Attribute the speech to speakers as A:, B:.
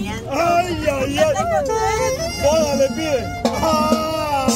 A: Ay, ay, ay. Póngale, pide. Ah.